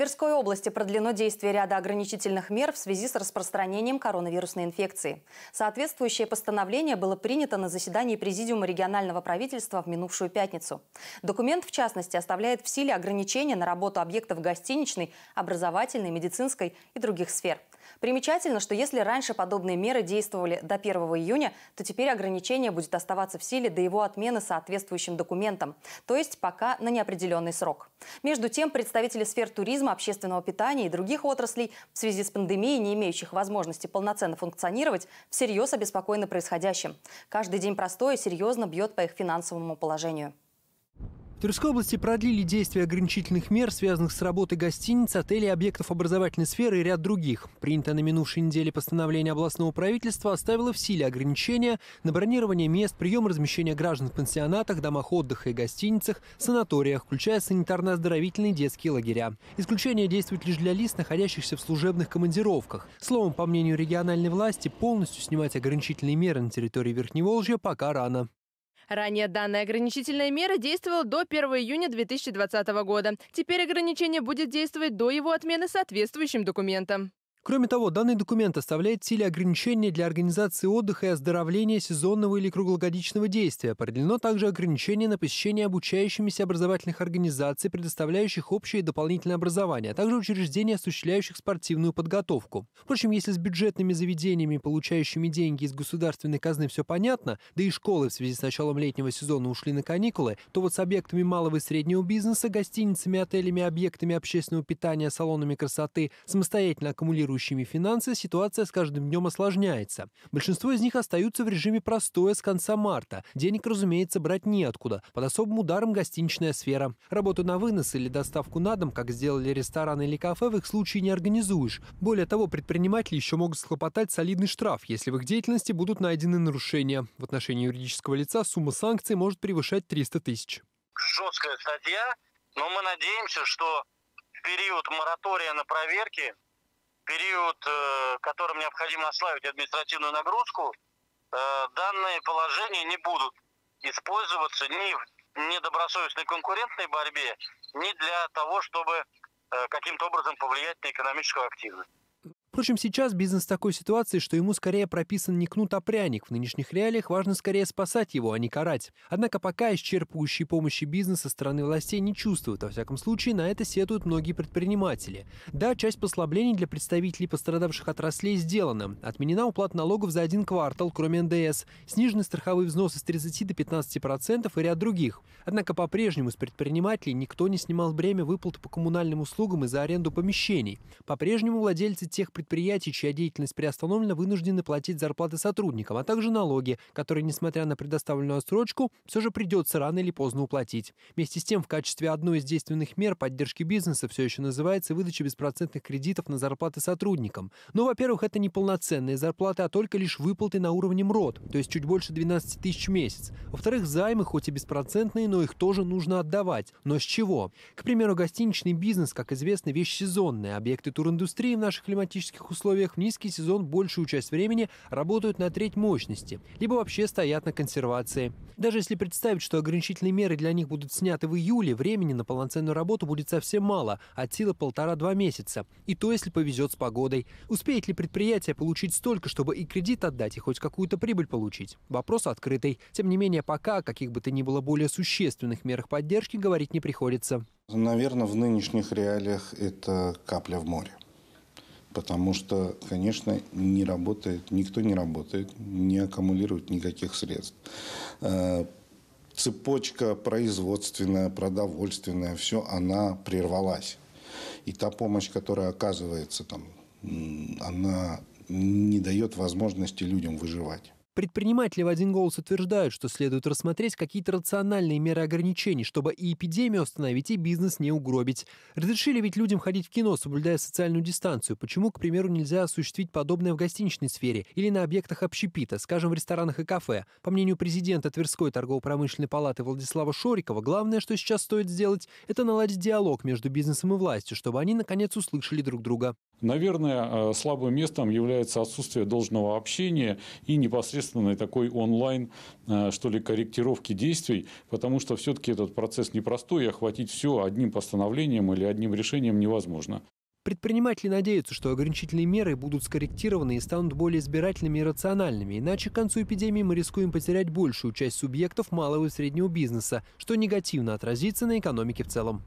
Тверской области продлено действие ряда ограничительных мер в связи с распространением коронавирусной инфекции. Соответствующее постановление было принято на заседании Президиума регионального правительства в минувшую пятницу. Документ, в частности, оставляет в силе ограничения на работу объектов гостиничной, образовательной, медицинской и других сфер. Примечательно, что если раньше подобные меры действовали до 1 июня, то теперь ограничение будет оставаться в силе до его отмены соответствующим документом, то есть пока на неопределенный срок. Между тем, представители сфер туризма, общественного питания и других отраслей в связи с пандемией, не имеющих возможности полноценно функционировать, всерьез обеспокоены происходящим. Каждый день простой и серьезно бьет по их финансовому положению. В Тверской области продлили действие ограничительных мер, связанных с работой гостиниц, отелей, объектов образовательной сферы и ряд других. Принятое на минувшей неделе постановление областного правительства оставило в силе ограничения на бронирование мест, прием размещения граждан в пансионатах, домах отдыха и гостиницах, санаториях, включая санитарно-оздоровительные детские лагеря. Исключение действует лишь для лиц, находящихся в служебных командировках. Словом, по мнению региональной власти, полностью снимать ограничительные меры на территории Верхневолжья пока рано. Ранее данная ограничительная мера действовала до 1 июня 2020 года. Теперь ограничение будет действовать до его отмены соответствующим документом. Кроме того, данный документ оставляет в силе ограничения для организации отдыха и оздоровления сезонного или круглогодичного действия. Продлено также ограничение на посещение обучающимися образовательных организаций, предоставляющих общее и дополнительное образование, а также учреждений, осуществляющих спортивную подготовку. Впрочем, если с бюджетными заведениями, получающими деньги из государственной казны, все понятно, да и школы в связи с началом летнего сезона ушли на каникулы, то вот с объектами малого и среднего бизнеса, гостиницами, отелями, объектами общественного питания, салонами красоты, самостоятельно аккумулирующими контролирующими финансы, ситуация с каждым днем осложняется. Большинство из них остаются в режиме простоя с конца марта. Денег, разумеется, брать неоткуда. Под особым ударом гостиничная сфера. Работу на вынос или доставку на дом, как сделали рестораны или кафе, в их случае не организуешь. Более того, предприниматели еще могут схлопотать солидный штраф, если в их деятельности будут найдены нарушения. В отношении юридического лица сумма санкций может превышать 300 тысяч. Жесткая статья, но мы надеемся, что в период моратория на проверки период, э, которым необходимо ослабить административную нагрузку, э, данные положения не будут использоваться ни в недобросовестной конкурентной борьбе, ни для того, чтобы э, каким-то образом повлиять на экономическую активность. Впрочем, сейчас бизнес в такой ситуации, что ему скорее прописан не кнут, а пряник. В нынешних реалиях важно скорее спасать его, а не карать. Однако пока исчерпывающей помощи бизнеса стороны властей не чувствуют. Во всяком случае, на это сетуют многие предприниматели. Да, часть послаблений для представителей пострадавших отраслей сделана. Отменена уплата налогов за один квартал, кроме НДС. Снижены страховые взносы с 30 до 15% и ряд других. Однако по-прежнему с предпринимателей никто не снимал бремя выплаты по коммунальным услугам и за аренду помещений. По-прежнему владельцы тех предприятий, чья деятельность приостановлена, вынуждены платить зарплаты сотрудникам, а также налоги, которые, несмотря на предоставленную отсрочку, все же придется рано или поздно уплатить. Вместе с тем, в качестве одной из действенных мер поддержки бизнеса все еще называется выдача беспроцентных кредитов на зарплаты сотрудникам. Но, во-первых, это не полноценные зарплаты, а только лишь выплаты на уровне МРОД, то есть чуть больше 12 тысяч в месяц. Во-вторых, займы, хоть и беспроцентные, но их тоже нужно отдавать. Но с чего? К примеру, гостиничный бизнес, как известно, вещь сезонная. Объекты туриндустрии в наших климатических климатических условиях в низкий сезон большую часть времени работают на треть мощности, либо вообще стоят на консервации. Даже если представить, что ограничительные меры для них будут сняты в июле, времени на полноценную работу будет совсем мало, от силы полтора-два месяца. И то, если повезет с погодой. Успеет ли предприятие получить столько, чтобы и кредит отдать, и хоть какую-то прибыль получить? Вопрос открытый. Тем не менее, пока о каких бы то ни было более существенных мерах поддержки говорить не приходится. Наверное, в нынешних реалиях это капля в море потому что, конечно, не работает, никто не работает, не аккумулирует никаких средств. Э, цепочка производственная, продовольственная, все, она прервалась. И та помощь, которая оказывается там, она не дает возможности людям выживать. Предприниматели в один голос утверждают, что следует рассмотреть какие-то рациональные меры ограничений, чтобы и эпидемию остановить, и бизнес не угробить. Разрешили ведь людям ходить в кино, соблюдая социальную дистанцию. Почему, к примеру, нельзя осуществить подобное в гостиничной сфере или на объектах общепита, скажем, в ресторанах и кафе? По мнению президента Тверской торгово-промышленной палаты Владислава Шорикова, главное, что сейчас стоит сделать, это наладить диалог между бизнесом и властью, чтобы они, наконец, услышали друг друга. Наверное, слабым местом является отсутствие должного общения и непосредственной такой онлайн, что ли, корректировки действий, потому что все-таки этот процесс непростой, и охватить все одним постановлением или одним решением невозможно. Предприниматели надеются, что ограничительные меры будут скорректированы и станут более избирательными и рациональными, иначе к концу эпидемии мы рискуем потерять большую часть субъектов малого и среднего бизнеса, что негативно отразится на экономике в целом.